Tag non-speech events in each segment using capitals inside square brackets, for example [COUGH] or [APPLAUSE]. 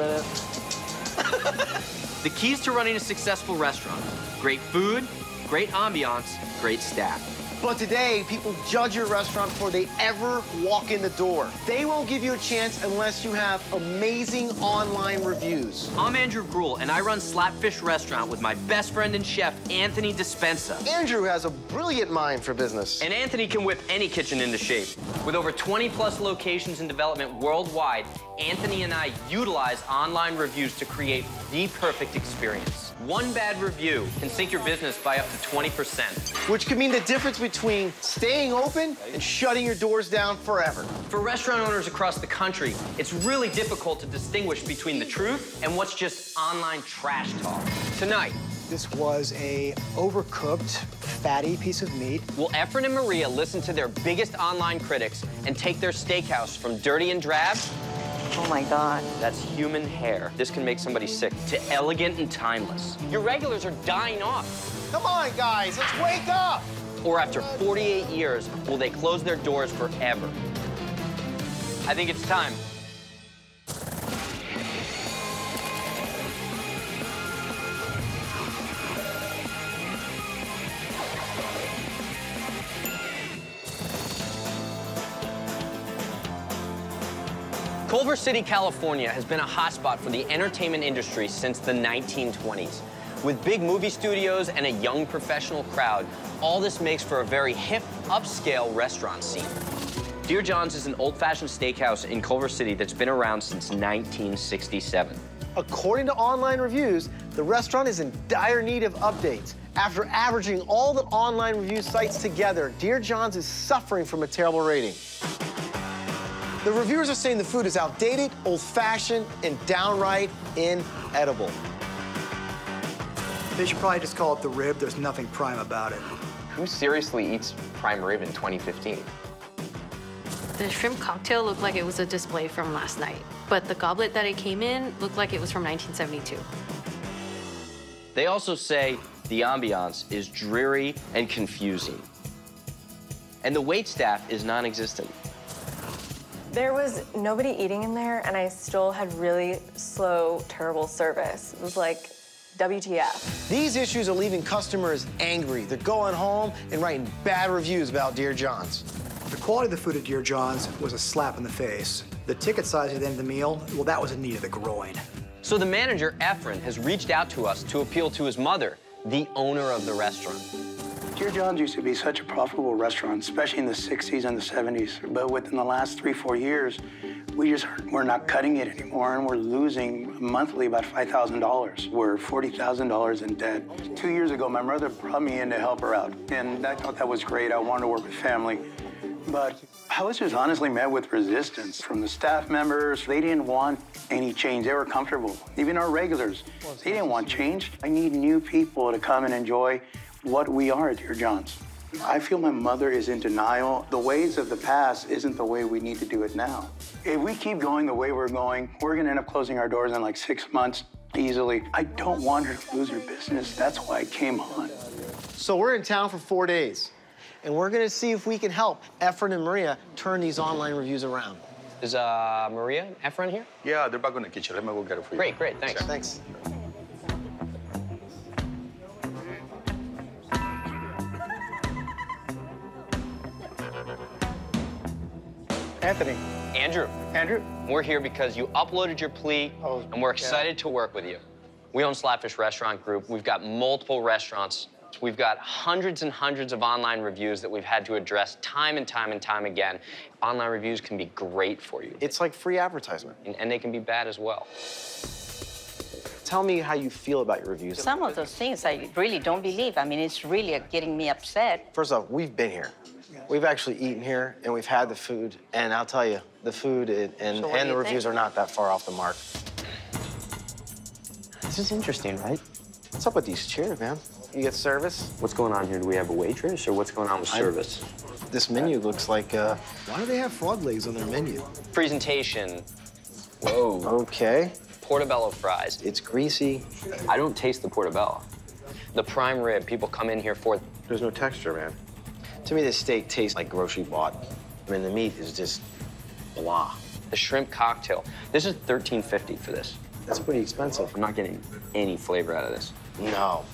minute. [LAUGHS] The keys to running a successful restaurant great food, great ambiance, great staff. But today, people judge your restaurant before they ever walk in the door. They won't give you a chance unless you have amazing online reviews. I'm Andrew Gruel, and I run Slapfish Restaurant with my best friend and chef, Anthony Dispensa. Andrew has a brilliant mind for business. And Anthony can whip any kitchen into shape. With over 20 plus locations in development worldwide, Anthony and I utilize online reviews to create the perfect experience. One bad review can sink your business by up to 20%. which could mean the difference between staying open and shutting your doors down forever. For restaurant owners across the country, it's really difficult to distinguish between the truth and what's just online trash talk. Tonight, This was a overcooked, fatty piece of meat. will Efren and Maria listen to their biggest online critics and take their steakhouse from dirty and drab Oh my God. That's human hair. This can make somebody sick. To elegant and timeless. Your regulars are dying off. Come on, guys, let's wake up! Or after 48 years, will they close their doors forever? I think it's time. Culver City, California has been a hotspot for the entertainment industry since the 1920s. With big movie studios and a young professional crowd, all this makes for a very hip, upscale restaurant scene. Dear John's is an old-fashioned steakhouse in Culver City that's been around since 1967. According to online reviews, the restaurant is in dire need of updates. After averaging all the online review sites together, Dear John's is suffering from a terrible rating. The reviewers are saying the food is outdated, old-fashioned, and downright inedible. They should probably just call it the rib. There's nothing prime about it. Who seriously eats prime rib in 2015? The shrimp cocktail looked like it was a display from last night, but the goblet that it came in looked like it was from 1972. They also say the ambiance is dreary and confusing. And the wait staff is non-existent. There was nobody eating in there, and I still had really slow, terrible service. It was like, WTF. These issues are leaving customers angry. They're going home and writing bad reviews about Dear John's. The quality of the food at Dear John's was a slap in the face. The ticket size at the end of the meal, well, that was a knee to the groin. So the manager, Efren, has reached out to us to appeal to his mother, the owner of the restaurant. Dear John's used to be such a profitable restaurant, especially in the 60s and the 70s. But within the last three, four years, we just we're not cutting it anymore, and we're losing monthly about $5,000. We're $40,000 in debt. Two years ago, my mother brought me in to help her out, and I thought that was great. I wanted to work with family. But I was just honestly met with resistance from the staff members. They didn't want any change. They were comfortable. Even our regulars, they didn't want change. I need new people to come and enjoy what we are at Dear John's. I feel my mother is in denial. The ways of the past isn't the way we need to do it now. If we keep going the way we're going, we're gonna end up closing our doors in like six months easily. I don't want her to lose her business. That's why I came on. So we're in town for four days, and we're gonna see if we can help Efren and Maria turn these online reviews around. Is uh, Maria and Efren here? Yeah, they're back in the kitchen. Let me go get it for you. Great, great, thanks. Thanks. Anthony. Andrew, Andrew? we're here because you uploaded your plea, Oh, and we're yeah. excited to work with you. We own Slapfish Restaurant Group. We've got multiple restaurants. We've got hundreds and hundreds of online reviews that we've had to address time and time and time again. Online reviews can be great for you, It's like free advertisement. and, and they can be bad as well. Tell me how you feel about your reviews. Some of those things I really don't believe. I mean, it's really getting me upset. First off, we've been here. We've actually eaten here, and we've had the food, and I'll tell you, the food and, and, So and the reviews think? are not that far off the mark. This is interesting, right? What's up with these chairs, man? You get service? What's going on here? Do we have a waitress, or what's going on with I- service? This menu looks like, uh, Why do they have frog legs on their menu? Presentation. Whoa. okay. Portobello fries. It's greasy. I don't taste the portobello. The prime rib, people come in here for. There's no texture, man. To me, this steak tastes like grocery bought. I mean, the meat is just blah. The shrimp cocktail. This is $13.50 for this. That's pretty expensive. I'm not getting any flavor out of this. No.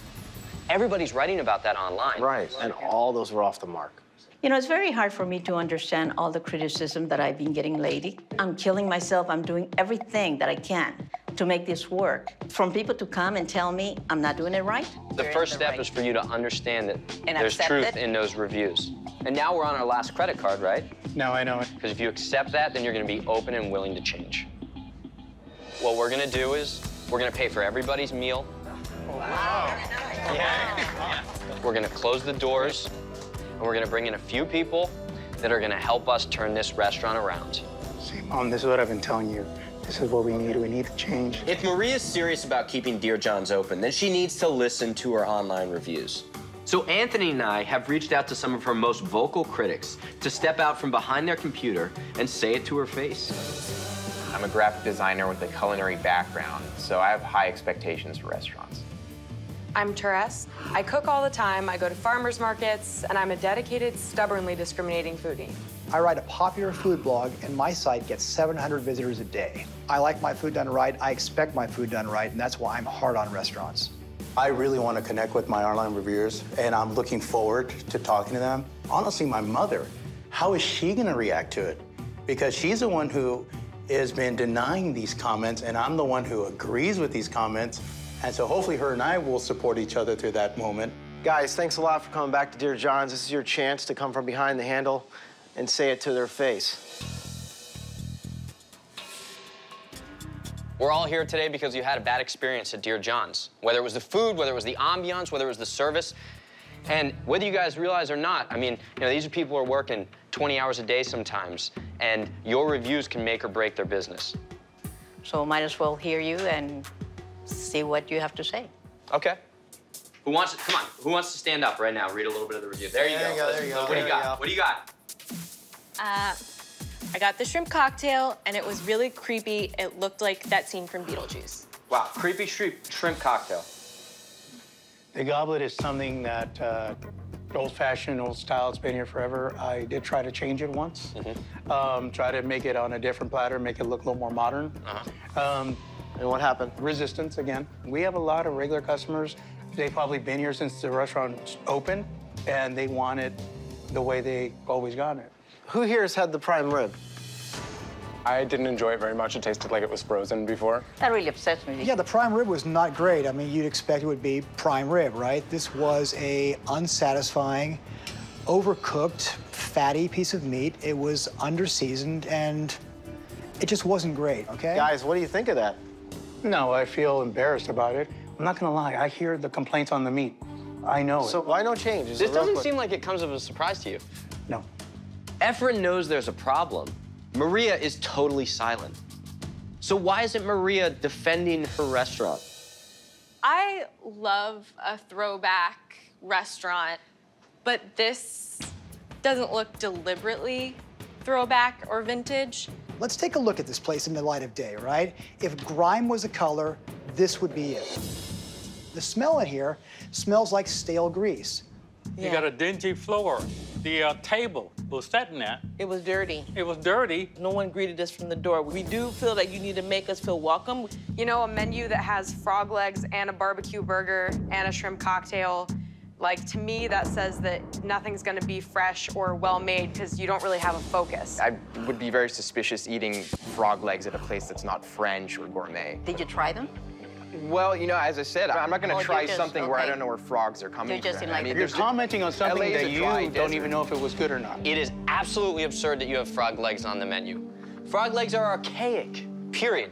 Everybody's writing about that online. Right, and all those were off the mark. You know, it's very hard for me to understand all the criticism that I've been getting lately. I'm killing myself. I'm doing everything that I can to make this work. From people to come and tell me I'm not doing it right. The You're in first step right. is for you to understand that And there's truth it. in those reviews. And now we're on our last credit card, right? No, I know it. Because if you accept that, then you're going to be open and willing to change. What we're going to do is we're going to pay for everybody's meal. Wow. Yeah. We're going to close the doors, and we're going to bring in a few people that are going to help us turn this restaurant around. See, Mom, this is what I've been telling you. This is what we need. We need to change. If Maria's serious about keeping Dear John's open, then she needs to listen to her online reviews. So Anthony and I have reached out to some of her most vocal critics to step out from behind their computer and say it to her face. I'm a graphic designer with a culinary background, so I have high expectations for restaurants. I'm Therese. I cook all the time, I go to farmers markets, and I'm a dedicated, stubbornly discriminating foodie. I write a popular food blog, and my site gets 700 visitors a day. I like my food done right. I expect my food done right, and that's why I'm hard on restaurants. I really want to connect with my online reviewers, and I'm looking forward to talking to them. Honestly, my mother, how is she going to react to it? Because she's the one who has been denying these comments, and I'm the one who agrees with these comments. And so hopefully her and I will support each other through that moment. Guys, thanks a lot for coming back to Dear John's. This is your chance to come from behind the handle and say it to their face. We're all here today because you had a bad experience at Dear John's. Whether it was the food, whether it was the ambiance, whether it was the service. And whether you guys realize or not, I mean, you know, these are people who are working 20 hours a day sometimes, and your reviews can make or break their business. So might as well hear you and see what you have to say. Okay. Who wants to, come on, who wants to stand up right now, read a little bit of the review? There you There go. you go, there you go, What do there you you got? go. What do you got? Uh, I got the shrimp cocktail, and it was really creepy. It looked like that scene from Beetlejuice. Wow, creepy shrimp, shrimp cocktail. The goblet is something that uh, old-fashioned, old style. It's been here forever. I did try to change it once. Um, try to make it on a different platter, make it look a little more modern. Um, And what happened? resistance again. We have a lot of regular customers. They've probably been here since the restaurant opened, and they want it the way they always got it. Who here has had the prime rib? I didn't enjoy it very much. It tasted like it was frozen before. That really upsets me. Yeah, the prime rib was not great. I mean, you'd expect it would be prime rib, right? This was a unsatisfying, overcooked, fatty piece of meat. It was underseasoned, and it just wasn't great, okay? Guys, what do you think of that? No, I feel embarrassed about it. I'm not gonna lie, I hear the complaints on the meat. I know So it. why no change? Is This doesn't quick? seem like it comes as a surprise to you. No. Efren knows there's a problem. Maria is totally silent. So why isn't Maria defending her restaurant? I love a throwback restaurant, but this doesn't look deliberately throwback or vintage. Let's take a look at this place in the light of day, right? If grime was a color, this would be it. The smell in here smells like stale grease. You got a dingy floor. The uh, table was sitting there. It was dirty. It was dirty. No one greeted us from the door. We do feel that you need to make us feel welcome. You know, a menu that has frog legs and a barbecue burger and a shrimp cocktail. Like, to me, that says that nothing's gonna be fresh or well made because you don't really have a focus. I would be very suspicious eating frog legs at a place that's not French or gourmet. Did you try them? Well, you know, as I said, I'm not going Oh, to you're try just- something where I don't know where frogs are coming You're just from. in, like, I mean, You're commenting on something LA that you dry don't desert. even know if it was good or not. It is absolutely absurd that you have frog legs on the menu. Frog legs are archaic, period.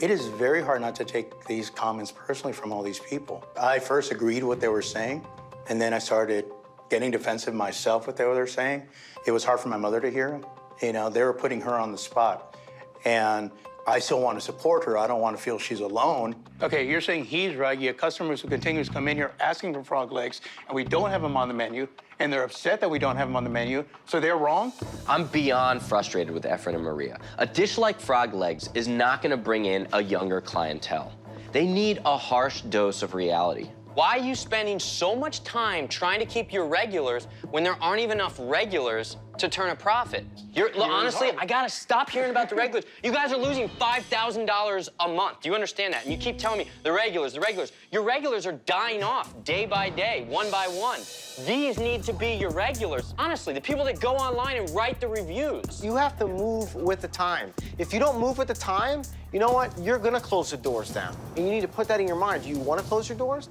It is very hard not to take these comments personally from all these people. I first agreed what they were saying, and then I started getting defensive myself with what they were saying. It was hard for my mother to hear. You know, they were putting her on the spot. And I still want to support her. I don't want to feel she's alone. Okay, you're saying he's right. You have customers who continues to come in here asking for frog legs, and we don't have them on the menu, and they're upset that we don't have them on the menu, so they're wrong? I'm beyond frustrated with Efren and Maria. A dish like frog legs is not gonna bring in a younger clientele. They need a harsh dose of reality. Why are you spending so much time trying to keep your regulars when there aren't even enough regulars to turn a profit. You're, look, honestly, I gotta stop hearing about the regulars. You guys are losing $5,000 a month. Do you understand that? And you keep telling me the regulars, the regulars. Your regulars are dying off day by day, one by one. These need to be your regulars. Honestly, the people that go online and write the reviews. You have to move with the time. If you don't move with the time, you know what? You're gonna close the doors down. And you need to put that in your mind. Do you wanna close your doors?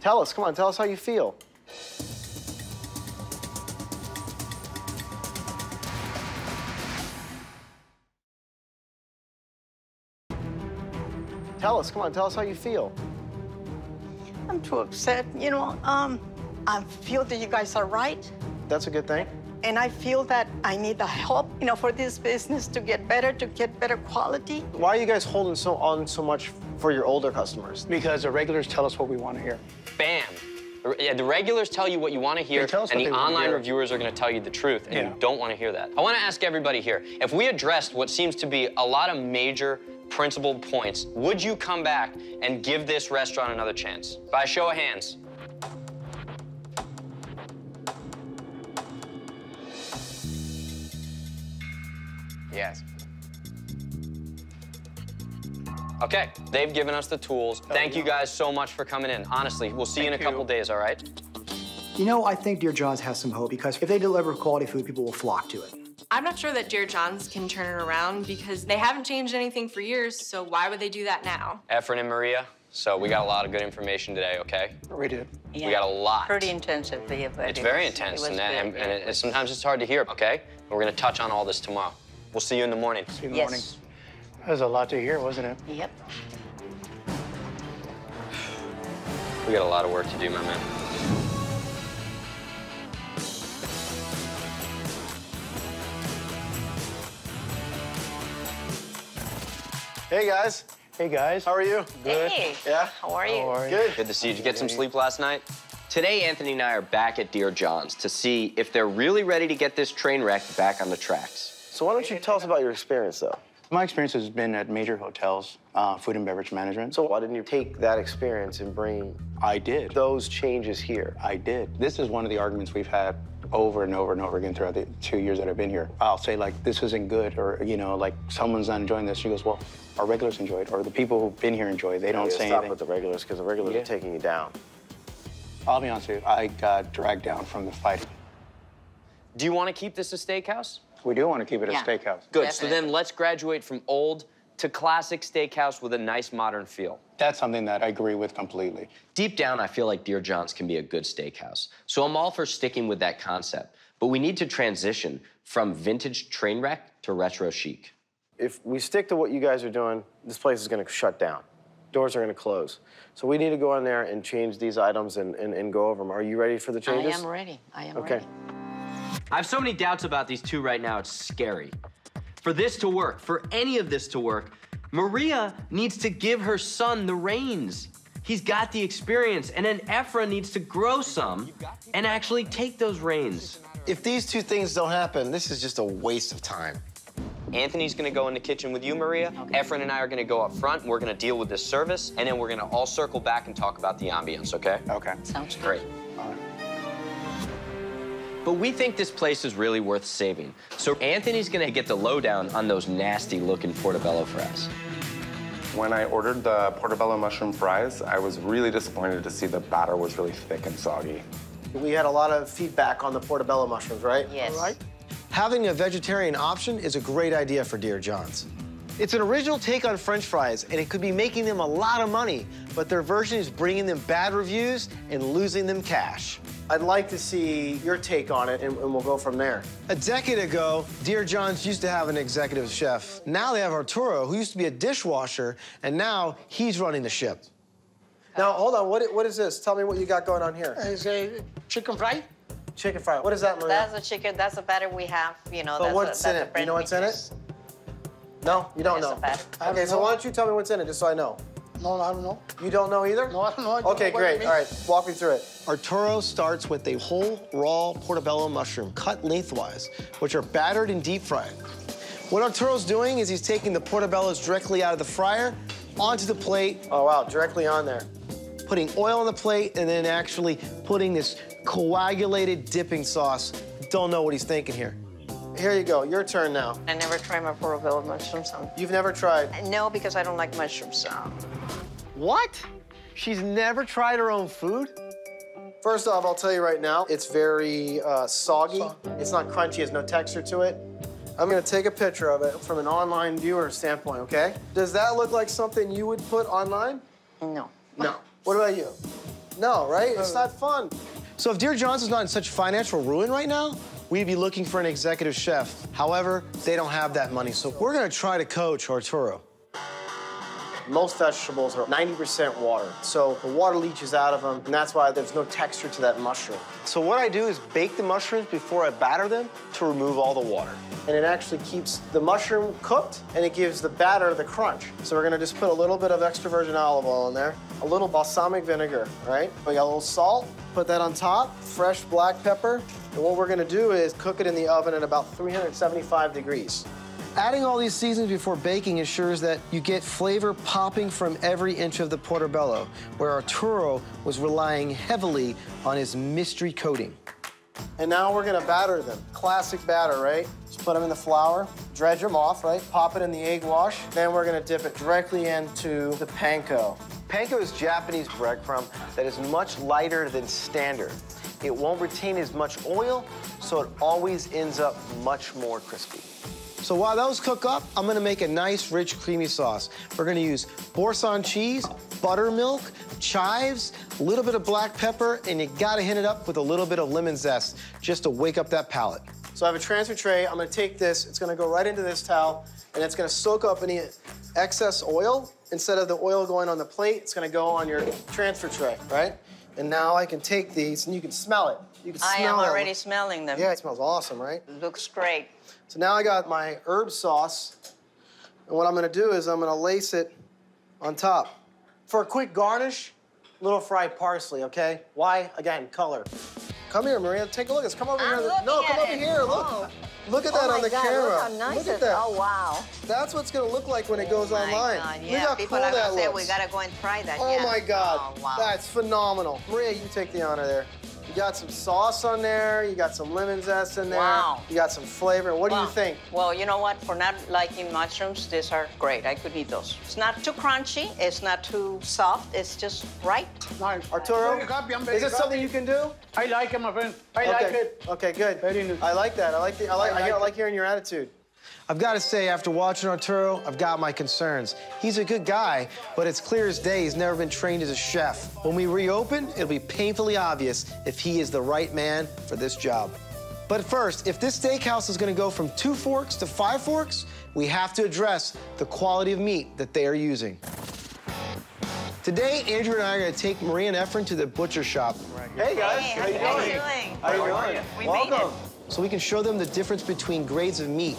Tell us, come on, tell us how you feel. Tell us, come on, tell us how you feel. I'm too upset. You know, um, I feel that you guys are right. That's a good thing. And I feel that I need the help, you know, for this business to get better, to get better quality. Why are you guys holding so on so much for your older customers? Because the regulars tell us what we want to hear. Bam. The- Yeah, the regulars tell you what you want to hear, tell and the online reviewers are going to tell you the truth, and Yeah. you don't want to hear that. I want to ask everybody here if we addressed what seems to be a lot of major principal points, would you come back and give this restaurant another chance? By a show of hands. Yes. Okay, they've given us the tools. Thank you guys so much for coming in. Honestly, we'll see you in a couple days, all right? You know, I think Dear John's has some hope because if they deliver quality food, people will flock to it. I'm not sure that Dear John's can turn it around because they haven't changed anything for years, so why would they do that now? Efren and Maria, so we got a lot of good information today, okay? We did. Yeah. We got a lot. Pretty intensive, yeah, but It's it very intense, it and, that, and, and it, sometimes it's hard to hear, okay? We're gonna touch on all this tomorrow. We'll see you in the morning. See you in the Yes. morning. That was a lot to hear, wasn't it? Yep. We got a lot of work to do, my man. Hey guys. Hey guys. How are you? Good. Hey. Yeah? How are you? How are you? Good. Good to see you. Did you get some sleep last night? Today, Anthony and I are back at Dear John's to see if they're really ready to get this train wreck back on the tracks. So why don't you tell us about your experience though? My experience has been at major hotels, uh, food and beverage management. So why didn't you take that experience and bring I did. those changes here? I did. This is one of the arguments we've had over and over and over again throughout the two years that I've been here. I'll say like, this isn't good, or you know, like someone's not enjoying this. She goes, well, our regulars enjoy it, or the people who've been here enjoy it. They don't Yeah, say stop anything. with the regulars because the regulars Yeah. are taking you down. I'll be honest with you, I got dragged down from the fighting. Do you want to keep this a steakhouse? We do want to keep it Yeah. a steakhouse. Good. So then let's graduate from old to classic steakhouse with a nice modern feel. That's something that I agree with completely. Deep down, I feel like Dear John's can be a good steakhouse. So I'm all for sticking with that concept. But we need to transition from vintage train wreck to retro chic. If we stick to what you guys are doing, this place is going to shut down. Doors are going to close. So we need to go in there and change these items and, and, and go over them. Are you ready for the changes? I am ready. I am Okay. ready. I have so many doubts about these two right now, it's scary. For this to work, for any of this to work, Maria needs to give her son the reins. He's got the experience, and then Efren needs to grow some and actually take those reins. If these two things don't happen, this is just a waste of time. Anthony's gonna go in the kitchen with you, Maria. Efren and I are gonna go up front, and we're gonna deal with this service, and then we're gonna all circle back and talk about the ambience, okay? Okay. Sounds good. Great. But we think this place is really worth saving. So Anthony's gonna get the lowdown on those nasty looking portobello fries. When I ordered the portobello mushroom fries, I was really disappointed to see the batter was really thick and soggy. We had a lot of feedback on the portobello mushrooms, right? Yes. All right. Having a vegetarian option is a great idea for Dear John's. It's an original take on French fries, and it could be making them a lot of money, but their version is bringing them bad reviews and losing them cash. I'd like to see your take on it, and, and we'll go from there. A decade ago, Dear John's used to have an executive chef. Now they have Arturo, who used to be a dishwasher, and now he's running the ship. Now, hold on, what, what is this? Tell me what you got going on here. Is a chicken fry? Chicken fry. What is that, Maria? That's a chicken. That's a batter we have. You know. But that's what's a, in it? You know what's in it? No, you don't That's know. a Okay, so why don't you tell me what's in it, just so I know? No, I don't know. You don't know either? No, I don't know. I don't Okay, know great. All right, means. walk me through it. Arturo starts with a whole raw portobello mushroom cut lengthwise, which are battered and deep fried. What Arturo's doing is he's taking the portobellos directly out of the fryer onto the plate. Oh, wow, directly on there. Putting oil on the plate and then actually putting this coagulated dipping sauce. Don't know what he's thinking here. Here you go, your turn now. I never tried my portobello mushroom. So. You've never tried? No, because I don't like mushrooms. So. What? She's never tried her own food? First off, I'll tell you right now, it's very uh, soggy. It's not crunchy, it has no texture to it. I'm gonna take a picture of it from an online viewer standpoint, okay? Does that look like something you would put online? No. No. What about you? No, right? It's not fun. So if Dear Johnson's not in such financial ruin right now, we'd be looking for an executive chef. However, they don't have that money, so we're gonna try to coach Arturo. Most vegetables are 90% water, so the water leaches out of them, and that's why there's no texture to that mushroom. So what I do is bake the mushrooms before I batter them to remove all the water. And it actually keeps the mushroom cooked, and it gives the batter the crunch. So we're gonna just put a little bit of extra virgin olive oil in there, a little balsamic vinegar, right? We got a little salt, put that on top, fresh black pepper, and what we're gonna do is cook it in the oven at about 375 degrees. Adding all these seasonings before baking ensures that you get flavor popping from every inch of the portobello, where Arturo was relying heavily on his mystery coating. And now we're gonna batter them. Classic batter, right? Just put them in the flour, dredge them off, right? Pop it in the egg wash. Then we're gonna dip it directly into the panko. Panko is Japanese breadcrumb that is much lighter than standard. It won't retain as much oil, so it always ends up much more crispy. So while those cook up, I'm gonna make a nice, rich, creamy sauce. We're gonna use Boursin cheese, buttermilk, chives, a little bit of black pepper, and you gotta hit it up with a little bit of lemon zest just to wake up that palate. So I have a transfer tray. I'm gonna take this, it's gonna go right into this towel, and it's gonna soak up any excess oil. Instead of the oil going on the plate, it's gonna go on your transfer tray, right? And now I can take these, and you can smell it. You can I smell am it. already smelling them. Yeah, it smells awesome, right? It looks great. So now I got my herb sauce, and what I'm gonna do is I'm gonna lace it on top. For a quick garnish, A little fried parsley, okay? Why? Again, color. Come here, Maria, take a look. Let's come over I'm here. No, come over it. here, look. Oh. Look at Oh that my on the God, camera. look how nice look at that. oh, wow. That's what's gonna look like when it oh goes Oh online. God, Look how people cool are gonna that say looks. we gotta go and try that. Oh yeah. my God, Oh, wow. that's phenomenal. Maria, you take the honor there. You got some sauce on there. You got some lemon zest in there. Wow. You got some flavor. What do you think? Well, you know what? For not liking mushrooms, these are great. I could eat those. It's not too crunchy. It's not too soft. It's just right. Nice. Arturo, happy. I'm is this something you can do? I like it, my friend. I okay. like it. Okay, good. Very nice. I like that. I like the. I like. I I, like I it. like hearing your attitude. I've got to say, after watching Arturo, I've got my concerns. He's a good guy, but it's clear as day he's never been trained as a chef. When we reopen, it'll be painfully obvious if he is the right man for this job. But first, if this steakhouse is going to go from two forks to five forks, we have to address the quality of meat that they are using. Today, Andrew and I are going to take Maria and Efren to the butcher shop. Hey guys, Hey, how you how you doing? doing? How you How are doing? you? We made Welcome. So we can show them the difference between grades of meat.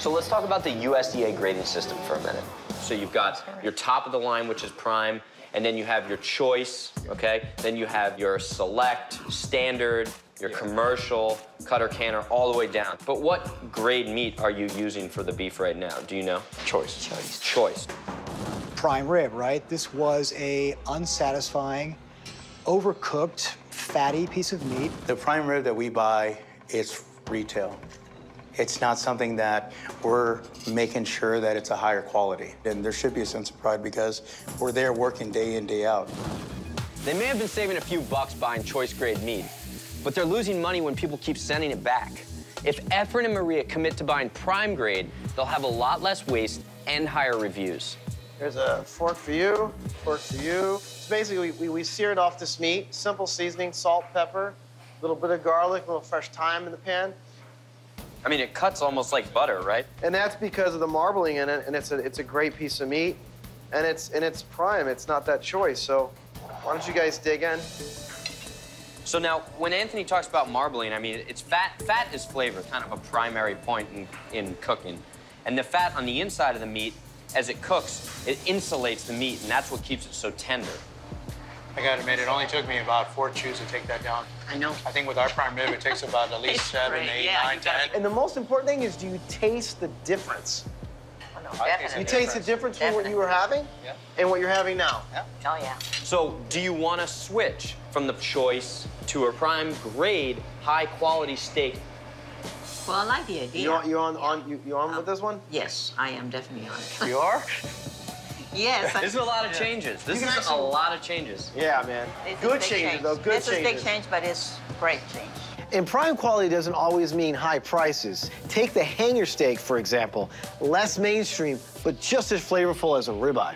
So let's talk about the USDA grading system for a minute. So you've got your top of the line, which is prime, and then you have your choice, okay? Then you have your select, standard, your commercial, cutter canner, all the way down. But what grade meat are you using for the beef right now? Do you know? Choice. Choice. Choice. prime rib, right? This was a unsatisfying, overcooked, fatty piece of meat. The prime rib that we buy is retail. It's not something that we're making sure that it's a higher quality. And there should be a sense of pride because we're there working day in, day out. They may have been saving a few bucks buying choice grade meat, but they're losing money when people keep sending it back. If Efren and Maria commit to buying prime grade, they'll have a lot less waste and higher reviews. There's a fork for you, fork for you. So basically, we, we seared off this meat, simple seasoning, salt, pepper, a little bit of garlic, a little fresh thyme in the pan. I mean, it cuts almost like butter, right? And that's because of the marbling in it, and it's a, it's a great piece of meat. And it's, and it's prime, it's not that choice. So why don't you guys dig in? So now, when Anthony talks about marbling, I mean, it's fat. Fat is flavor, kind of a primary point in, in cooking. And the fat on the inside of the meat, as it cooks, it insulates the meat, and that's what keeps it so tender. I gotta admit, it only took me about four chews to take that down. I know. I think with our prime rib, it takes about at least It's [LAUGHS] seven, great, eight, yeah, nine, you gotta ten. And the most important thing is, do you taste the difference? Oh, you taste the difference from what you were having Yeah. and what you're having now. Oh, yeah. So, do you want to switch from the choice to a prime grade, high quality steak? Well, I like the idea. You're, you on, on you, you on um, with this one? Yes, I am definitely on it. You are? [LAUGHS] yes. I- This is a lot of changes. This is can a lot of changes. Yeah, man. It's a Good big changes, change. though. Good it's changes. a big change, but it's great change. And prime quality doesn't always mean high prices. Take the hanger steak, for example. Less mainstream, but just as flavorful as a ribeye.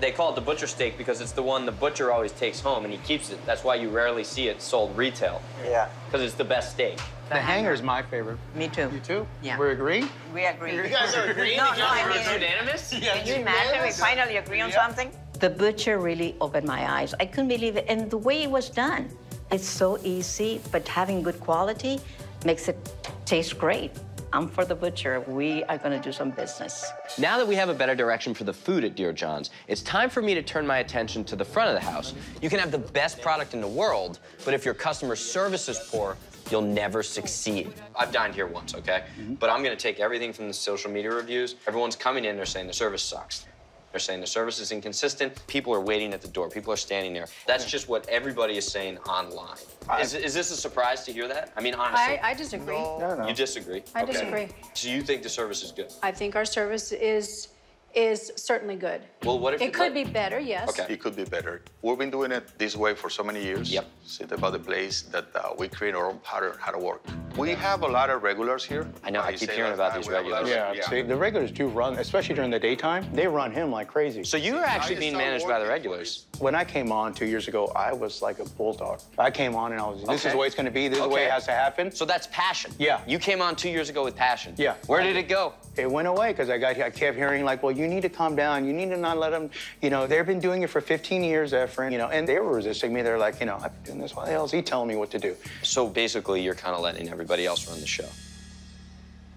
They call it the butcher steak because it's the one the butcher always takes home and he keeps it. That's why you rarely see it sold retail. Yeah. Because it's the best steak. The hanger's my favorite. Me too. You too? Yeah. We agree? We agree. You [LAUGHS] guys are agreeing? No, no, I are mean, unanimous? Can you imagine we finally agree on something? The butcher really opened my eyes. I couldn't believe it. And the way it was done, it's so easy, but having good quality makes it taste great. I'm for the butcher. We are going to do some business. Now that we have a better direction for the food at Dear John's, it's time for me to turn my attention to the front of the house. You can have the best product in the world, but if your customer service is poor, you'll never succeed. I've dined here once, okay? Mm-hmm. But I'm gonna take everything from the social media reviews. Everyone's coming in, they're saying the service sucks. They're saying the service is inconsistent. People are waiting at the door. People are standing there. That's just what everybody is saying online. Is, is this a surprise to hear that? I mean, honestly. I, I disagree. You disagree? I Okay. disagree. So you think the service is good? I think our service is is certainly good. Well, what if it could be better, yes. Okay. It could be better. We've been doing it this way for so many years. Yep. Since about the place that uh, we create our own pattern how to work. We have a lot of regulars here. I know, I You keep hearing about these we have a lot of- regulars. Yeah, see, the regulars do run, especially during the daytime, they run him like crazy. So you were actually being managed by the regulars. When I came on two years ago, I was like a bulldog. I came on and I was, this is the way it's gonna be, this is the way it has to happen. So that's passion. Yeah. You came on two years ago with passion. Yeah. Where did it go? It went away because I got I kept hearing like, well, you need to calm down. You need to not let them, you know, they've been doing it for 15 years, Efren, you know, and they were resisting me. They're like, you know, I've been doing this. Why the hell is he telling me what to do? So basically, you're kind of letting everybody else run the show.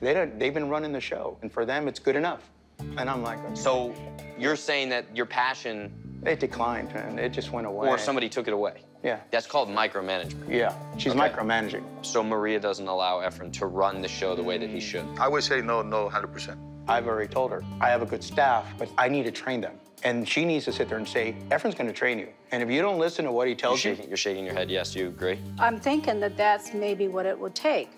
They don't, they've been running the show, and for them, it's good enough. And I'm like, So you're saying that your passion, it declined, and it just went away. or somebody took it away. Yeah. That's called micromanagement. Yeah, she's Okay. micromanaging. So Maria doesn't allow Efren to run the show the way that he mm. should. I would say no, no, 100%. I've already told her I have a good staff, but I need to train them. And she needs to sit there and say, Efren's going to train you. And if you don't listen to what he You're tells you, shaking, you're shaking your head. Yes, you agree? I'm thinking that that's maybe what it would take.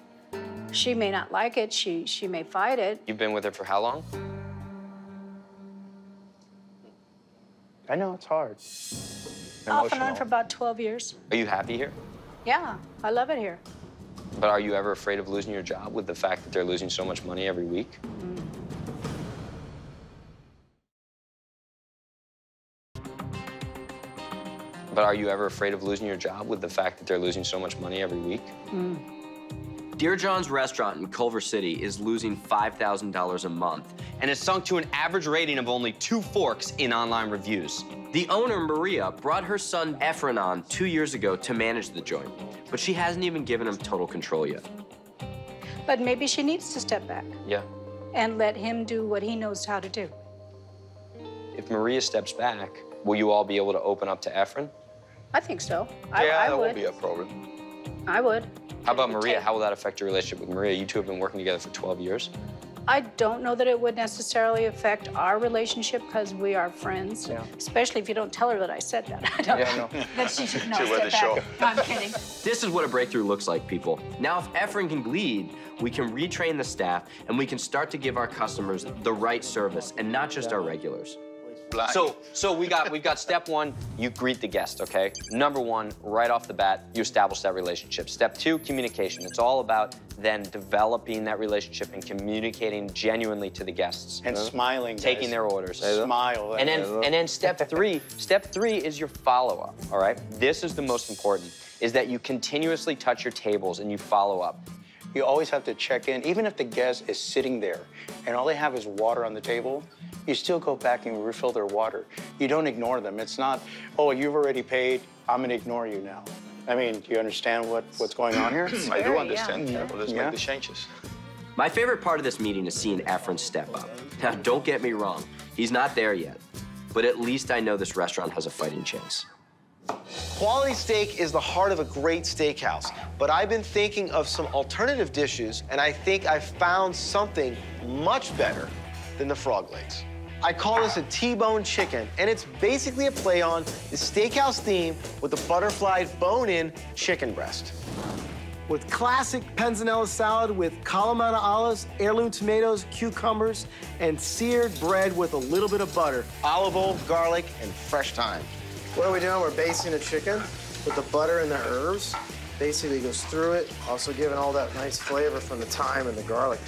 She may not like it. She she may fight it. You've been with her for how long? I know it's hard. Off and on for about 12 years. Are you happy here? Yeah, I love it here. But are you ever afraid of losing your job with the fact that they're losing so much money every week? Mm. But are you ever afraid of losing your job with the fact that they're losing so much money every week? Hmm. Dear John's restaurant in Culver City is losing $5,000 a month and has sunk to an average rating of only two forks in online reviews. The owner, Maria, brought her son Efren on two years ago to manage the joint, but she hasn't even given him total control yet. But maybe she needs to step back Yeah. and let him do what he knows how to do. If Maria steps back, will you all be able to open up to Efren? I think so. I, yeah, I that would. won't be a problem. I would. How about Maria? How will that affect your relationship with Maria? You two have been working together for 12 years. I don't know that it would necessarily affect our relationship because we are friends. Yeah. Especially if you don't tell her that I said that. [LAUGHS] I don't Yeah, no. [LAUGHS] That she should [LAUGHS] know. She read step the back. No, I'm kidding. This is what a breakthrough looks like, people. Now, if Efren can lead, we can retrain the staff and we can start to give our customers the right service and not just our regulars. So, so we got we've got step one, you greet the guest, okay? Number one, right off the bat, you establish that relationship. Step two, communication. It's all about then developing that relationship and communicating genuinely to the guests. And uh-huh. smiling, Taking guys. their orders. Smile. And then and then step three, step three is your follow-up. All right? This is the most important, is that you continuously touch your tables and you follow up. You always have to check in, even if the guest is sitting there and all they have is water on the table, you still go back and refill their water. You don't ignore them. It's not, oh, you've already paid, I'm gonna ignore you now. I mean, do you understand what, what's going on here? [CLEARS THROAT] I do understand. Yeah. Well, let's Yeah. make the changes. My favorite part of this meeting is seeing Efren step up. Now, don't get me wrong, he's not there yet, but at least I know this restaurant has a fighting chance. Quality steak is the heart of a great steakhouse, but I've been thinking of some alternative dishes, and I think I've found something much better than the frog legs. I call this a T-bone chicken, and it's basically a play on the steakhouse theme with a butterfly bone-in chicken breast. With classic panzanella salad with Kalamata olives, heirloom tomatoes, cucumbers, and seared bread with a little bit of butter, olive oil, garlic, and fresh thyme. What are we doing? We're basting the chicken with the butter and the herbs. Basically goes through it, also giving all that nice flavor from the thyme and the garlic.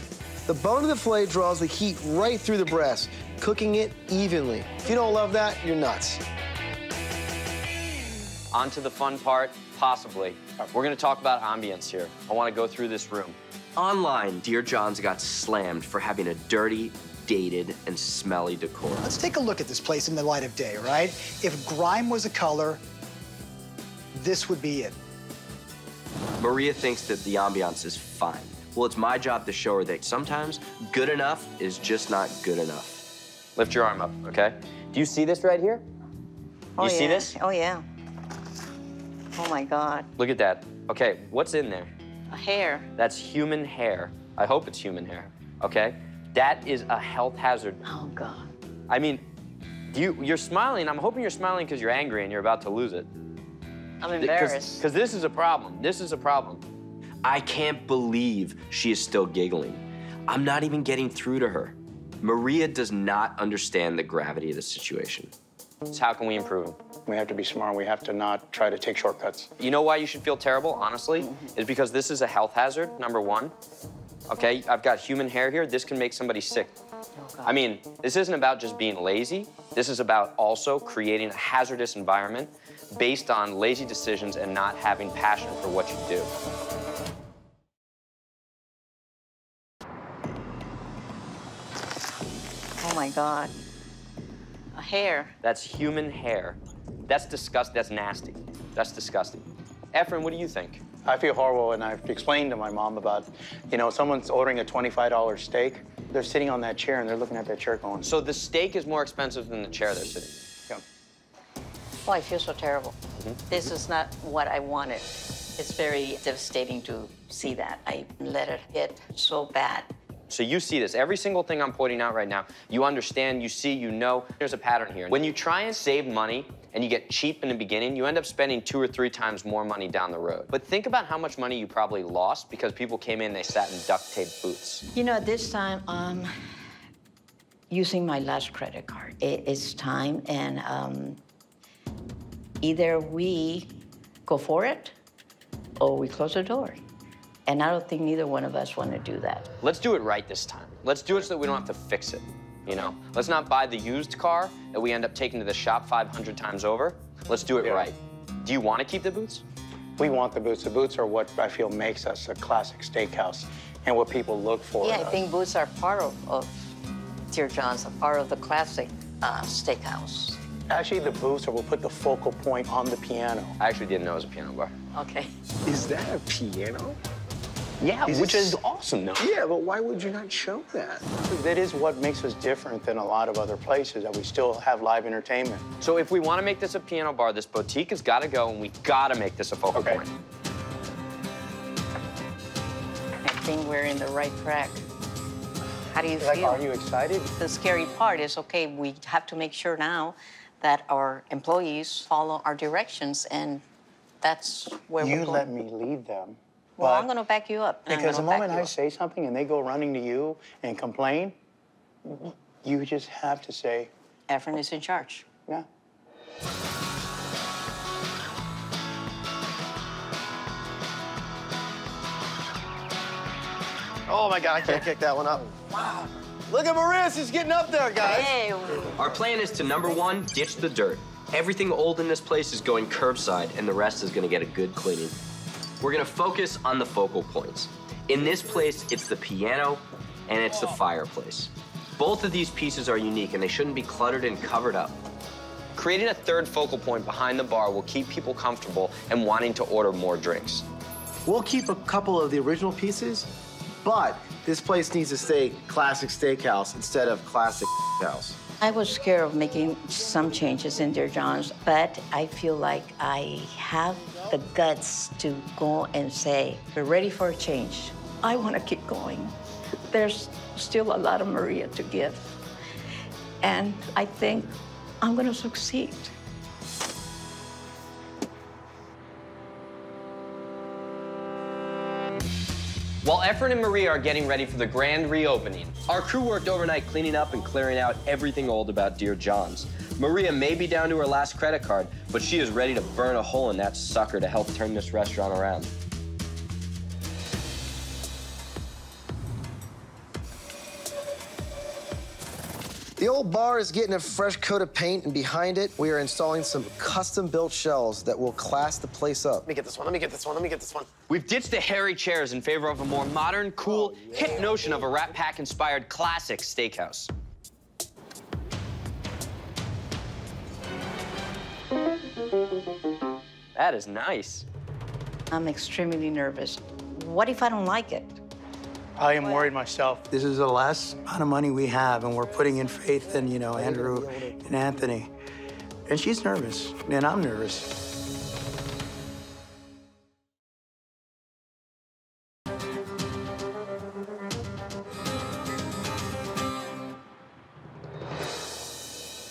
The bone of the filet draws the heat right through the breast, cooking it evenly. If you don't love that, you're nuts. On to the fun part, possibly. We're gonna talk about ambience here. I wanna go through this room. Online, Dear John's got slammed for having a dirty, dated, and smelly decor. Let's take a look at this place in the light of day, right? If grime was a color, this would be it. Maria thinks that the ambiance is fine. Well, it's my job to show her that sometimes good enough is just not good enough. Lift your arm up, okay? Do you see this right here? Oh, you see yeah. this? Oh, yeah. Oh, my God. Look at that. Okay, what's in there? A hair. That's human hair. I hope it's human hair, okay? That is a health hazard. Oh, God. I mean, do you, you're smiling. I'm hoping you're smiling because you're angry and you're about to lose it. I'm embarrassed. Because this is a problem. This is a problem. I can't believe she is still giggling. I'm not even getting through to her. Maria does not understand the gravity of the situation. So how can we improve? We have to be smart. We have to not try to take shortcuts. You know why you should feel terrible, honestly? Mm-hmm. Is because this is a health hazard, number one. Okay, I've got human hair here. This can make somebody sick. Oh, I mean, this isn't about just being lazy. This is about also creating a hazardous environment based on lazy decisions and not having passion for what you do. Oh, my God. A hair. That's human hair. That's disgusting. That's nasty. That's disgusting. Efren, what do you think? I feel horrible, and I've explained to my mom about, you know, someone's ordering a $25 steak. They're sitting on that chair, and they're looking at that chair going, So the steak is more expensive than the chair they're sitting. Oh, I feel so terrible. Mhm. This is not what I wanted. It's very devastating to see that. I let it hit so bad. So you see this. Every single thing I'm pointing out right now, you understand, you see, you know. There's a pattern here. When you try and save money and you get cheap in the beginning, you end up spending two or three times more money down the road. But think about how much money you probably lost because people came in, they sat in duct tape booths. You know, this time I'm using my last credit card. It's time, and um, either we go for it or we close the door. And I don't think neither one of us want to do that. Let's do it right this time. Let's do it so that we don't have to fix it. You know, let's not buy the used car that we end up taking to the shop 500 times over. Let's do it right. Do you want to keep the boots? We want the boots. The boots are what I feel makes us a classic steakhouse and what people look for. yeah, I think boots are part of, of Dear John's, a part of the classic uh, steakhouse. Actually, the booths will put the focal point on the piano. I actually didn't know it was a piano bar. Okay. Is that a piano? Yeah, Is which it is awesome, though. Yeah, but why would you not show that? That is what makes us different than a lot of other places, that we still have live entertainment. So if we want to make this a piano bar, this boutique has got to go, and we got to make this a focal point. I think we're in the right track. How do you Like, feel? are you excited? The scary part is, okay, we have to make sure now that our employees follow our directions, and that's where you we're going. let me lead them. Well, I'm going to back you up. Because the moment I up. say something and they go running to you and complain, you just have to say, Efren is in charge. Yeah. Oh my God, I can't kick that one up. Wow. Look at Maria, she's getting up there, guys. Our plan is to number one, ditch the dirt. Everything old in this place is going curbside, and the rest is gonna get a good cleaning. We're gonna focus on the focal points. In this place, it's the piano and it's the fireplace. Both of these pieces are unique and they shouldn't be cluttered and covered up. Creating a third focal point behind the bar will keep people comfortable and wanting to order more drinks. We'll keep a couple of the original pieces, but this place needs to stay classic steakhouse instead of classic house. I was scared of making some changes in Dear John's, but I feel like I have the guts to go and say, we're ready for a change. I want to keep going. There's still a lot of Maria to give. And I think I'm going to succeed. While Efren and Maria are getting ready for the grand reopening, Our crew worked overnight cleaning up and clearing out everything old about Dear John's. Maria may be down to her last credit card, but she is ready to burn a hole in that sucker to help turn this restaurant around. The old bar is getting a fresh coat of paint, and behind it, we are installing some custom-built shelves that will class the place up. Let me get this one, let me get this one, let me get this one. We've ditched the hairy chairs in favor of a more modern, cool, oh, hip notion of a Rat Pack-inspired classic steakhouse. That is nice. I'm extremely nervous. What if I don't like it? I am worried myself. This is the last amount of money we have, and we're putting in faith in, you know, Andrew and Anthony. And she's nervous, and I'm nervous.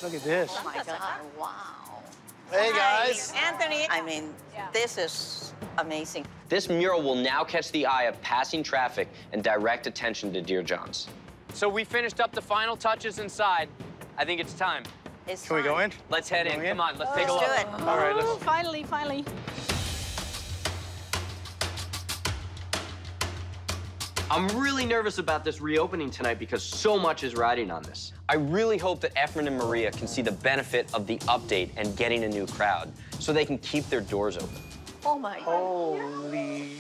Look at this. Oh my God, wow. Hey, guys. Hi, Anthony. I mean, this is amazing. This mural will now catch the eye of passing traffic and direct attention to Dear John's. So we finished up the final touches inside. I think it's time. It's Can we go in? Let's head in. Come on, let's Oh, take a let's look. do it. All right, let's. finally, finally. I'm really nervous about this reopening tonight because so much is riding on this. I really hope that Efren and Maria can see the benefit of the update and getting a new crowd so they can keep their doors open. Oh my god. Holy.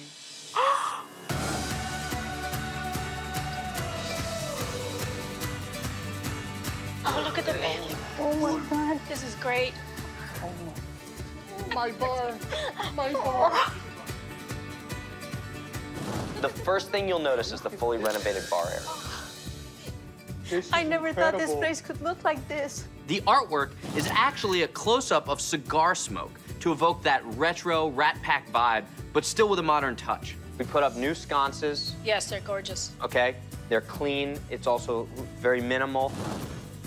Oh, look at the paneling. Oh my God, this is great. My bar. My [LAUGHS] bar. The first thing you'll notice is the fully renovated bar area. I never thought this place could look like this. The artwork is actually a close-up of cigar smoke to evoke that retro Rat Pack vibe, but still with a modern touch. We put up new sconces, Yes, they're gorgeous. okay? They're clean. It's also very minimal.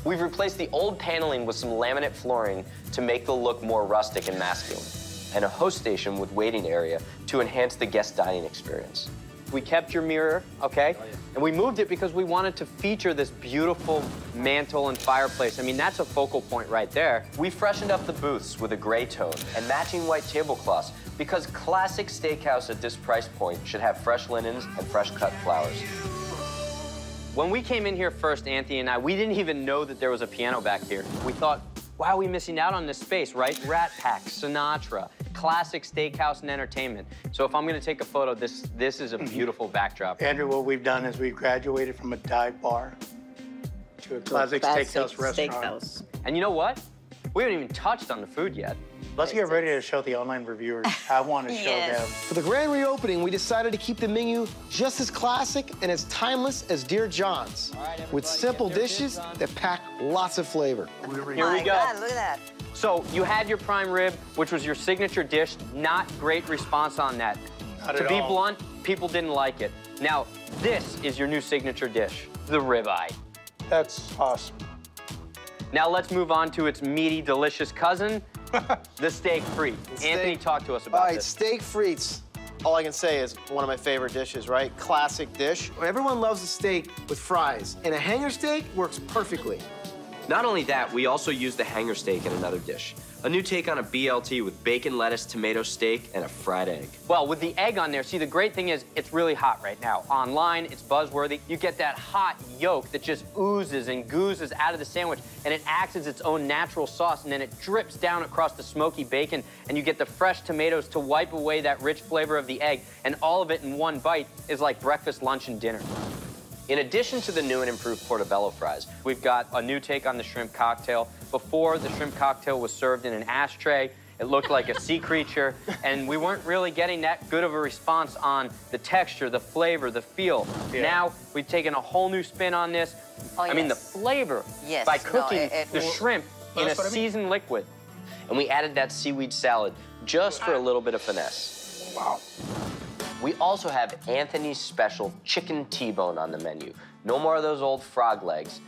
We've replaced the old paneling with some laminate flooring to make the look more rustic and masculine, and a host station with waiting area to enhance the guest dining experience. We kept your mirror, okay? Oh, And we moved it because we wanted to feature this beautiful mantel and fireplace. I mean, that's a focal point right there. We freshened up the booths with a gray tone and matching white tablecloths because classic steakhouse at this price point should have fresh linens and fresh cut flowers. When we came in here first, Anthony and I, we didn't even know that there was a piano back here. We thought, why are we missing out on this space, right? Rat Pack, Sinatra, classic steakhouse and entertainment. So if I'm gonna take a photo, this, this is a mm-hmm. beautiful backdrop. Andrew, what we've done is we've graduated from a dive bar to a classic, steakhouse restaurant. Steakhouse. And you know what? We haven't even touched on the food yet. Let's get ready to show the online reviewers. [LAUGHS] I want to show them. For the grand reopening, we decided to keep the menu just as classic and as timeless as Dear John's, with simple dishes that pack lots of flavor. Here we go. God, look at that. So you had your prime rib, which was your signature dish. Not great response on that. Not to at be all. blunt, people didn't like it. Now, this is your new signature dish, the ribeye. That's awesome. Now let's move on to its meaty, delicious cousin, [LAUGHS] the steak frite. Anthony, talk to us All about right, this. steak frites. All I can say is one of my favorite dishes, right? Classic dish. Everyone loves a steak with fries, and a hanger steak works perfectly. Not only that, we also use the hanger steak in another dish. A new take on a BLT with bacon, lettuce, tomato steak, and a fried egg. Well, with the egg on there, see, the great thing is it's really hot right now. Online, it's buzzworthy. You get that hot yolk that just oozes and goozes out of the sandwich, and it acts as its own natural sauce, and then it drips down across the smoky bacon, and you get the fresh tomatoes to wipe away that rich flavor of the egg, and all of it in one bite is like breakfast, lunch, and dinner. In addition to the new and improved portobello fries, we've got a new take on the shrimp cocktail. Before, the shrimp cocktail was served in an ashtray. It looked like a sea creature, [LAUGHS] and we weren't really getting that good of a response on the texture, the flavor, the feel. Yeah. Now, we've taken a whole new spin on this. Oh, I mean, the flavor Yes, by no, cooking it- it the will- shrimp in a That's what I mean. seasoned liquid. And we added that seaweed salad just for a little bit of finesse. Wow. We also have Anthony's special chicken T-bone on the menu. No more of those old frog legs.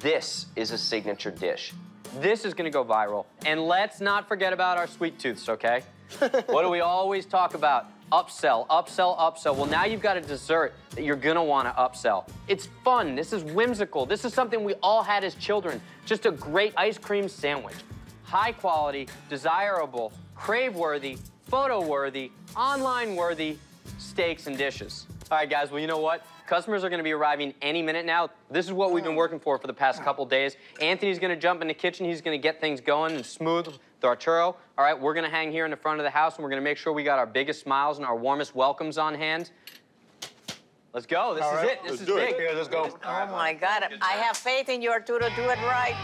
This is a signature dish. This is gonna go viral. And let's not forget about our sweet tooths, okay? [LAUGHS] what do we always talk about? Upsell, upsell, upsell. Well, now you've got a dessert that you're gonna wanna upsell. It's fun, this is whimsical. This is something we all had as children. Just a great ice cream sandwich. High quality, desirable, crave-worthy, photo-worthy, online-worthy steaks and dishes. All right, guys, well, you know what? Customers are gonna be arriving any minute now. This is what we've been working for for the past couple days. Anthony's gonna jump in the kitchen. He's gonna get things going and smooth with Arturo. All right, we're gonna hang here in the front of the house and we're gonna make sure we got our biggest smiles and our warmest welcomes on hand. Let's go, this All is right, it, this let's is do it. big. Here, let's go. Oh my God, I have faith in you, Arturo. Do it right.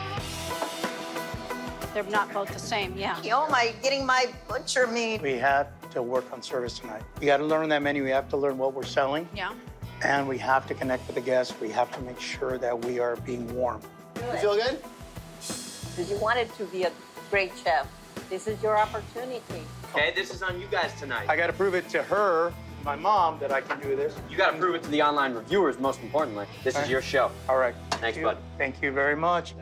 They're not both the same, yeah. Oh my, getting my butcher meat. We have to work on service tonight. You got to learn that menu. We have to learn what we're selling, Yeah. and we have to connect with the guests. We have to make sure that we are being warm. You feel good? Because you wanted to be a great chef. This is your opportunity. Okay, this is on you guys tonight. I got to prove it to her, my mom, that I can do this. You gotta prove it to the online reviewers, most importantly. This is your show. All right. Thanks, you. bud. Thank you very much.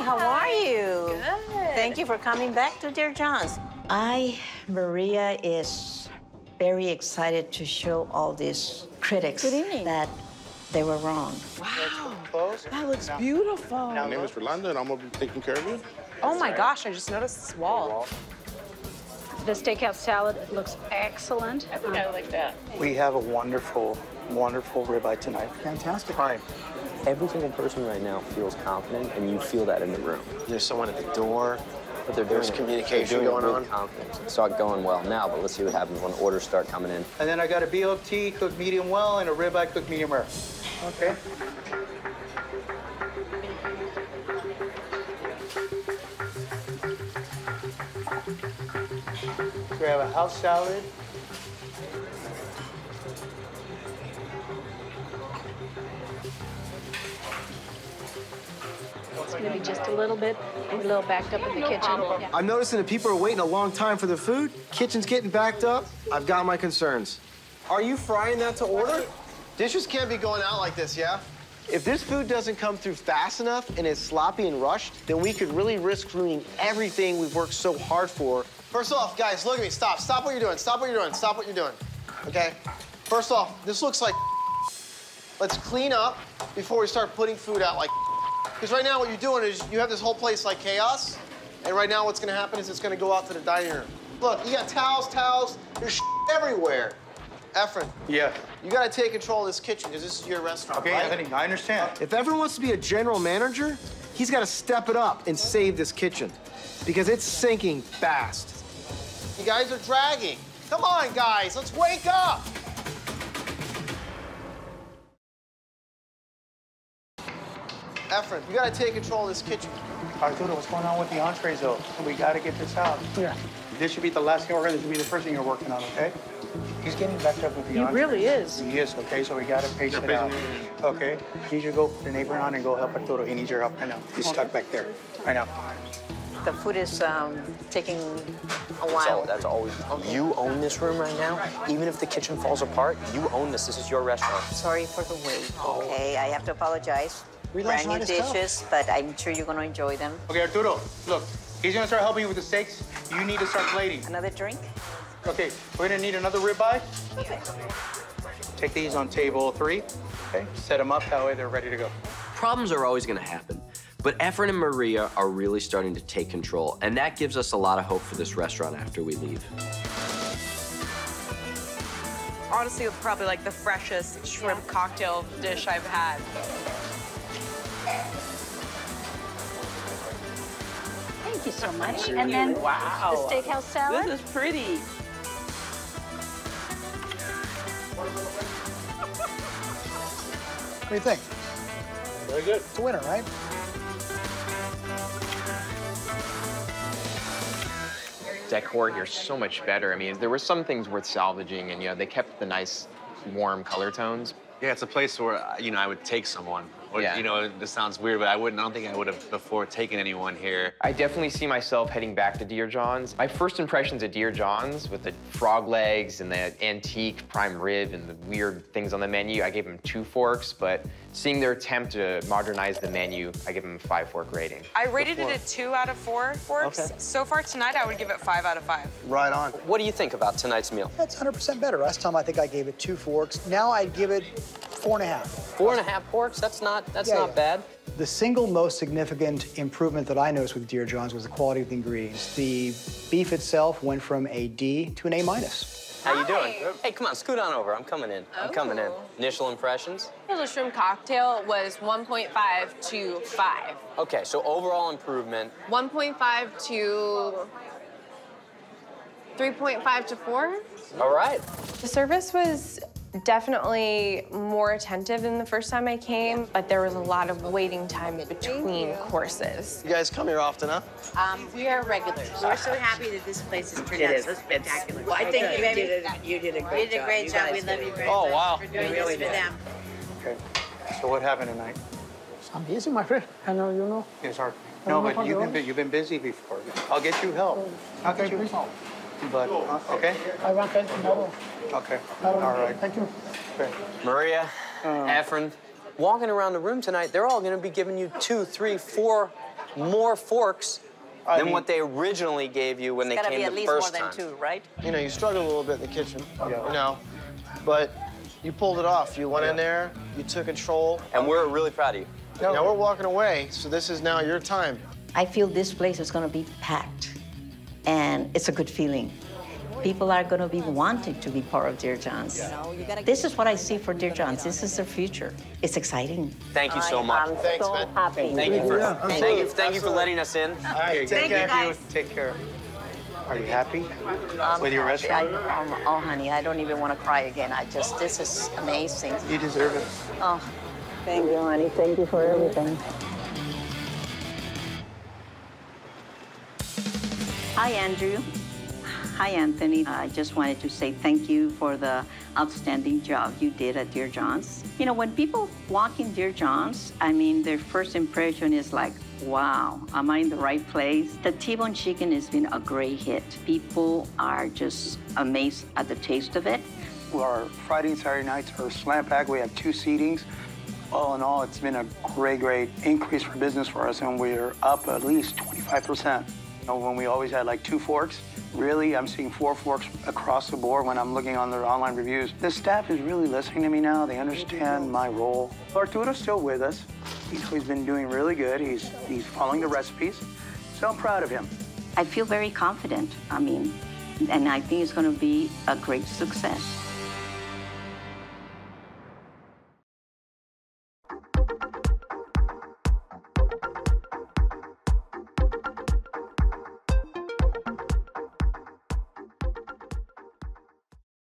Hey, how are you? Good. Thank you for coming back to Dear John's. I, Maria, is very excited to show all these critics that they were wrong. Wow. That looks beautiful. My name is Rolando, and I'm gonna be taking care of you. Oh my gosh, I just noticed this wall. The steakhouse salad looks excellent. I think I like that. We have a wonderful, wonderful ribeye tonight. Fantastic. Prime. Every single person right now feels confident, and you feel that in the room. There's someone at the door. But they're There's doing it- communication they're doing going with on. Confidence. It's not going well now, but let's see what happens when orders start coming in. And then I got a BLT cooked medium well and a ribeye cooked medium rare. Okay. Grab a house salad. It's gonna be just a little bit, a little backed up in the kitchen. Yeah. I'm noticing that people are waiting a long time for their food. Kitchen's getting backed up. I've got my concerns. Are you frying that to order? Dishes can't be going out like this, yeah? If this food doesn't come through fast enough and is sloppy and rushed, then we could really risk ruining everything we've worked so hard for. First off, guys, look at me. Stop. Stop what you're doing. Stop what you're doing. Stop what you're doing. Okay? First off, this looks like [LAUGHS] Let's clean up before we start putting food out like Because right now what you're doing is you have this whole place like chaos, and right now what's gonna happen is it's gonna go out to the dining room. Look, you got towels, towels, there's everywhere. Efren, Yeah. you gotta take control of this kitchen because this is your restaurant, Okay, right? Anthony, I understand. Uh, if everyone wants to be a general manager, he's gotta step it up and save this kitchen because it's sinking fast. You guys are dragging. Come on, guys, let's wake up. Efren, you gotta take control of this kitchen. Arturo, what's going on with the entrees, though? We got to get this out. Yeah. This should be the last thing we're going to, this should be the first thing you're working on, okay? He's getting backed up with the He entrees. really is. He is, okay? So we got to pace it out. Okay? You need you to go put the neighbor on and go help Arturo. He needs your help right now. He's stuck back there. Right now. The food is um, taking a while. that's always. You own this room right now. Even if the kitchen falls apart, you own this. This is your restaurant. Sorry for the wait, okay? I have to apologize. Relax, Brand new tonight is dishes, but I'm sure you're gonna enjoy them. Okay, Arturo, look. He's going to start helping you with the steaks. You need to start plating. Another drink? Okay, we're going to need another ribeye. Take these on table three. Okay, set them up. That way they're ready to go. Problems are always going to happen, but Efren and Maria are really starting to take control, and that gives us a lot of hope for this restaurant after we leave. Honestly, probably like the freshest shrimp cocktail dish I've had. Thank you so much. And then Wow. the steakhouse salad. This is pretty. What do you think? Very good. It's a winner, right? decor here is so much better. I mean, there were some things worth salvaging, and you know, they kept the nice, warm color tones. Yeah, it's a place where, you know, I would take someone Or, Yeah. You know, this sounds weird, but I wouldn't. I don't think I would have before taken anyone here. I definitely see myself heading back to Dear John's. My first impressions of Dear John's with the frog legs and the antique prime rib and the weird things on the menu, I gave them two forks, but seeing their attempt to modernize the menu, I give them a five fork rating. I rated it a two out of four forks. Okay. So far tonight, I would give it five out of five. Right on. What do you think about tonight's meal? That's 100% better. Last time I think I gave it two forks. Now I'd give it four and a half. Four and a half forks? That's not that's Yeah, not yeah. bad. The single most significant improvement that I noticed with Dear John's was the quality of the ingredients. The beef itself went from a D to an A minus. How you doing? Hey, come on, scoot on over. I'm coming in. I'm coming in. Oh. Initial impressions? The shrimp cocktail was 1.5 to 5. Okay, so overall improvement. 1.5 to 3.5 to 4. All right. The service was definitely more attentive than the first time I came, but there was a lot of waiting time between courses. You guys come here often, huh? Um, we are regulars. We're so happy that this place has turned It out is. so spectacular. Well, I think Okay. you did a- you did a great job. You did a great You job. We love you very Oh, much wow. for doing You really this for did. them. Okay. So what happened tonight? Amazing, my friend. I know you know. It's hard. I No, don't but you've been, you've been busy before. I'll get you help. I'll get you help. But, uh, okay? I want that tomorrow. Okay. I don't All know. right. Thank you. Okay. Maria, um, Efren, walking around the room tonight, they're all going to be giving you two, three, four more forks I than mean- what they originally gave you when It's they gotta came be at the least more first than two, right? You know, you struggled a little bit in the kitchen, you know, but you pulled it off. You went in there, you took control. And we're really proud of you. Now we're walking away, so this is now your time. I feel this place is going to be packed, and it's a good feeling. People are going to be wanting to be part of Dear John's. This is what I see for Dear John's. This is the future. It's exciting. Thank you so much. Thanks, so happy. Thank you for Yeah, thank you thank you for letting us in. All right, take care of you. Take care. Are you happy I'm with your happy. restaurant? I, um, oh, honey, I don't even want to cry again. I just, this is amazing. You deserve it. Oh, thank you, honey. Thank you for everything. Hi, Andrew. Hi, Anthony. I just wanted to say thank you for the outstanding job you did at Dear John's. You know, when people walk in Dear John's, I mean, their first impression is like, wow, am I in the right place? The T-bone chicken has been a great hit. People are just amazed at the taste of it. Our Friday and Saturday nights are slam packed. We have two seatings. All in all, it's been a great, great increase for business for us, and we're up at least 25%. When we always had like two forks, really, I'm seeing four forks across the board when I'm looking on their online reviews. The staff is really listening to me now. They understand my role. Arturo's still with us. He's, he's been doing really good. He's, he's following the recipes, so I'm proud of him. I feel very confident. I mean, and I think it's going to be a great success.